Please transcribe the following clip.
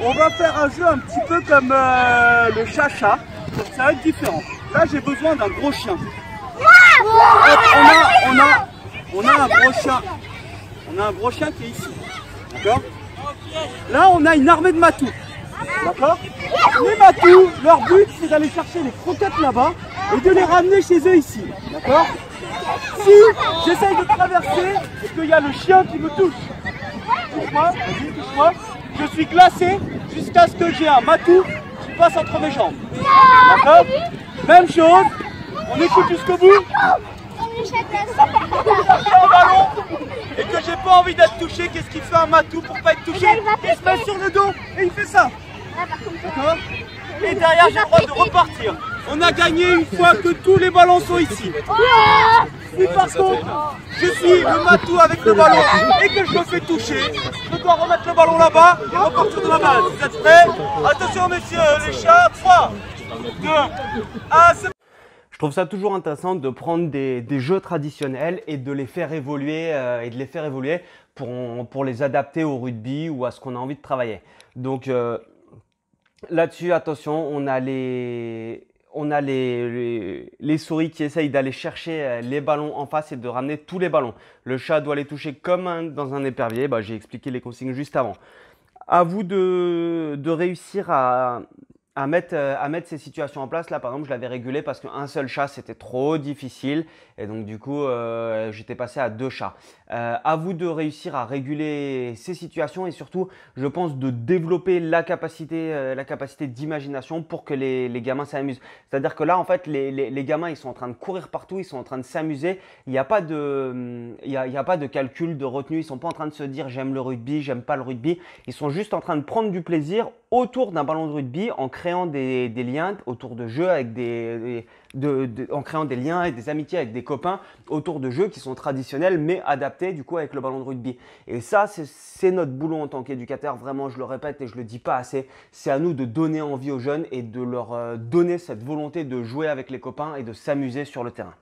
on va faire un jeu un petit peu comme euh, le chacha. Ça va être différent. Là, j'ai besoin d'un gros chien. On a, un gros chien. On a un gros chien qui est ici. D'accord? Là, on a une armée de matous. D'accord? Les matous, leur but, c'est d'aller chercher les croquettes là-bas et de les ramener chez eux ici. D'accord? Si j'essaye de traverser et qu'il y a le chien qui me touche, touche-moi, touche-moi, je suis glacé jusqu'à ce que j'ai un matou qui passe entre mes jambes. D'accord Même chose, on écoute jusqu'au bout. un ballon et que j'ai pas envie d'être touché, qu'est-ce qu'il fait un matou pour pas être touché Il se met sur le dos et il fait ça. D'accord Et derrière, j'ai le droit de repartir. On a gagné une fois que tous les ballons sont ici. Si par contre, je suis le matou avec le ballon et que je me fais toucher, je dois remettre le ballon là-bas et repartir de la balle. Vous êtes prêts? Attention messieurs, les chats, 3, 2, 1, c'est je trouve ça toujours intéressant de prendre des, jeux traditionnels et de les faire évoluer euh, et de les faire évoluer pour, pour, les adapter au rugby ou à ce qu'on a envie de travailler. Donc euh, là-dessus, attention, on a les, on a les, souris qui essayent d'aller chercher euh, les ballons en face et de ramener tous les ballons. Le chat doit les toucher comme dans un épervier. Bah, J'ai expliqué les consignes juste avant. À vous de, de réussir à, à mettre, euh, à mettre ces situations en place. Là, par exemple, je l'avais régulé parce qu'un seul chat, c'était trop difficile. Et donc, du coup, euh, j'étais passé à deux chats. Euh, à vous de réussir à réguler ces situations et surtout, je pense, de développer la capacité, capacité d'imagination pour que les, les gamins s'amusent. C'est-à-dire que là, en fait, les, les, les, gamins, ils sont en train de courir partout, ils sont en train de s'amuser. Il n'y a, pas de, y a, y a pas de calcul, de retenue. Ils sont pas en train de se dire j'aime le rugby, j'aime pas le rugby. Ils sont juste en train de prendre du plaisir autour d'un ballon de rugby en créant des, liens autour de jeux avec des, en créant des liens et des amitiés avec des copains autour de jeux qui sont traditionnels mais adaptés du coup avec le ballon de rugby. Et ça, c'est notre boulot en tant qu'éducateur. Vraiment, je le répète et je le dis pas assez. C'est à nous de donner envie aux jeunes et de leur euh, donner cette volonté de jouer avec les copains et de s'amuser sur le terrain.